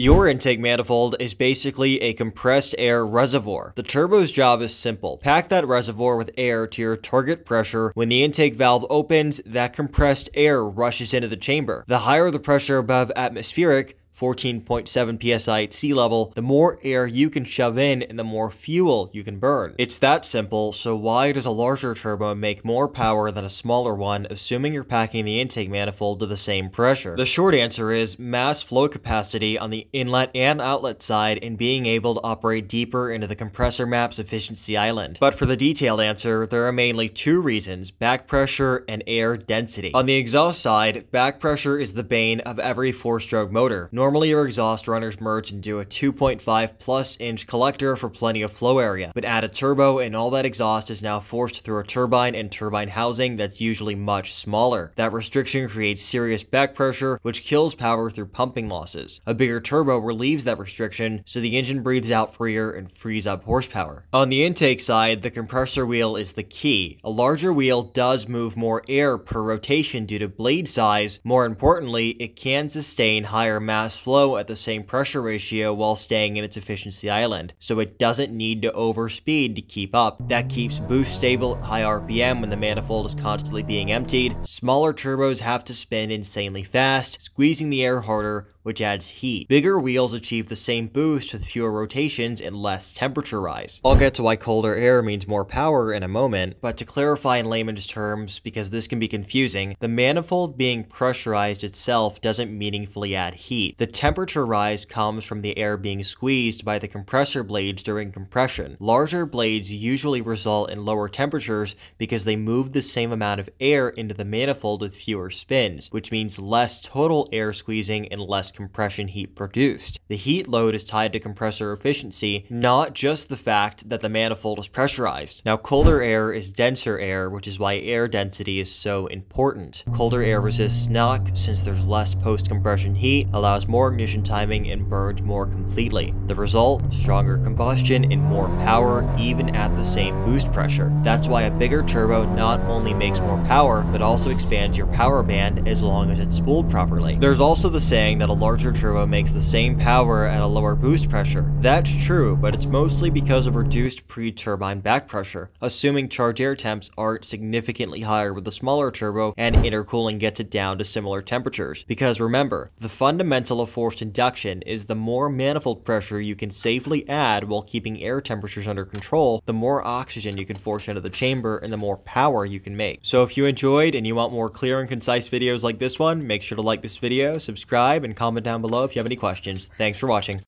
Your intake manifold is basically a compressed air reservoir. The turbo's job is simple. Pack that reservoir with air to your target pressure. When the intake valve opens, that compressed air rushes into the chamber. The higher the pressure above atmospheric, 14.7 psi at sea level, the more air you can shove in and the more fuel you can burn. It's that simple, so why does a larger turbo make more power than a smaller one, assuming you're packing the intake manifold to the same pressure? The short answer is mass flow capacity on the inlet and outlet side and being able to operate deeper into the compressor map's efficiency island. But for the detailed answer, there are mainly two reasons, back pressure and air density. On the exhaust side, back pressure is the bane of every four-stroke motor. Normally your exhaust runners merge into a 2.5 plus inch collector for plenty of flow area, but add a turbo and all that exhaust is now forced through a turbine and turbine housing that's usually much smaller. That restriction creates serious back pressure, which kills power through pumping losses. A bigger turbo relieves that restriction, so the engine breathes out freer and frees up horsepower. On the intake side, the compressor wheel is the key. A larger wheel does move more air per rotation due to blade size. More importantly, it can sustain higher mass flow at the same pressure ratio while staying in its efficiency island, so it doesn't need to overspeed to keep up. That keeps boost stable at high RPM when the manifold is constantly being emptied. Smaller turbos have to spin insanely fast, squeezing the air harder, which adds heat. Bigger wheels achieve the same boost with fewer rotations and less temperature rise. I'll get to why colder air means more power in a moment, but to clarify in layman's terms, because this can be confusing, the manifold being pressurized itself doesn't meaningfully add heat. The temperature rise comes from the air being squeezed by the compressor blades during compression. Larger blades usually result in lower temperatures because they move the same amount of air into the manifold with fewer spins, which means less total air squeezing and less compression heat produced. The heat load is tied to compressor efficiency, not just the fact that the manifold is pressurized. Now, colder air is denser air, which is why air density is so important. Colder air resists knock since there's less post-compression heat, allows more ignition timing, and burns more completely. The result? Stronger combustion and more power even at the same boost pressure. That's why a bigger turbo not only makes more power, but also expands your power band as long as it's spooled properly. There's also the saying that a larger turbo makes the same power at a lower boost pressure. That's true, but it's mostly because of reduced pre-turbine back pressure, assuming charge air temps aren't significantly higher with the smaller turbo and intercooling gets it down to similar temperatures. Because remember, the fundamental of forced induction is the more manifold pressure you can safely add while keeping air temperatures under control, the more oxygen you can force into the chamber and the more power you can make. So if you enjoyed and you want more clear and concise videos like this one, make sure to like this video, subscribe, and comment comment down below if you have any questions. Thanks for watching.